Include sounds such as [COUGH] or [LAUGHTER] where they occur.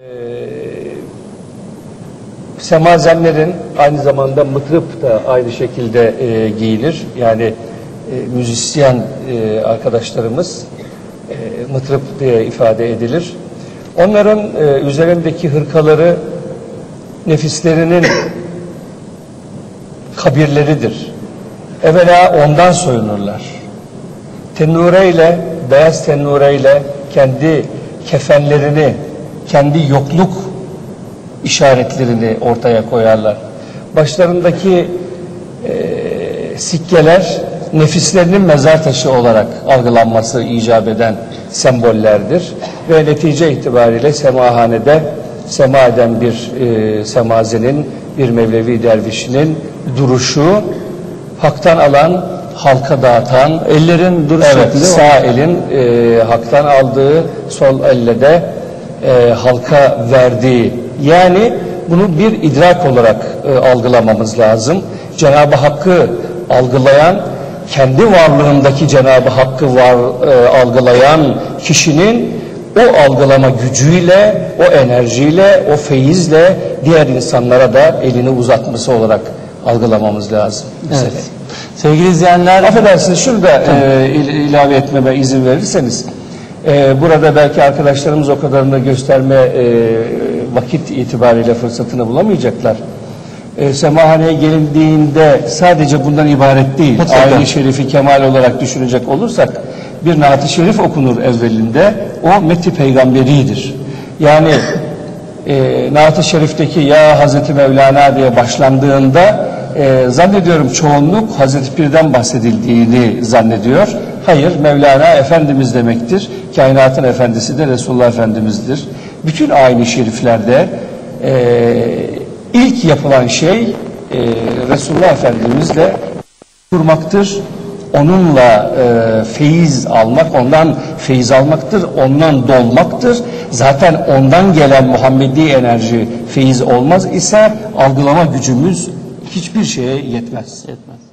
Ee, Semazenlerin aynı zamanda mıtrıp da aynı şekilde e, giyilir. Yani e, müzisyen e, arkadaşlarımız e, mıtrıp diye ifade edilir. Onların e, üzerindeki hırkaları nefislerinin [COUGHS] kabirleridir. Evvela ondan soyunurlar. Tenureyle, beyaz tenureyle kendi kefenlerini, kendi yokluk işaretlerini ortaya koyarlar. Başlarındaki e, sikkeler nefislerinin mezar taşı olarak algılanması icap eden sembollerdir. Ve netice itibariyle semahanede sema eden bir e, semazenin, bir Mevlevi dervişinin duruşu haktan alan, halka dağıtan, Ellerin duruş Evet, şekli o. sağ elin e, haktan aldığı, sol elle de e, halka verdiği. Yani bunu bir idrak olarak e, algılamamız lazım. Cenab-ı Hakk'ı algılayan, kendi varlığındaki Cenab-ı Hakk'ı var, e, algılayan kişinin o algılama gücüyle, o enerjiyle, o feyizle diğer insanlara da elini uzatması olarak algılamamız lazım. Evet. Sevgili izleyenler, Affedersiniz şunu da e, il- ilave etmeme izin verirseniz. E, burada belki arkadaşlarımız o kadarını gösterme e, vakit itibariyle fırsatını bulamayacaklar. E, semahaneye gelindiğinde sadece bundan ibaret değil. Aile şerifi kemal olarak düşünecek olursak bir naat-ı şerif okunur evvelinde. O meti peygamberidir. Yani e, Naat-ı Şerif'teki Ya Hazreti Mevlana diye başlandığında e, zannediyorum çoğunluk Hazreti Pir'den bahsedildiğini zannediyor. Hayır Mevlana Efendimiz demektir. Kainatın efendisi de Resulullah Efendimiz'dir. Bütün aynı şeriflerde e, ilk yapılan şey e, Resulullah Efendimiz'le kurmaktır. Onunla e, feyiz almak, ondan feyiz almaktır, ondan dolmaktır. Zaten ondan gelen Muhammedi enerji feyiz olmaz ise algılama gücümüz hiçbir şeye yetmez. Yetmez.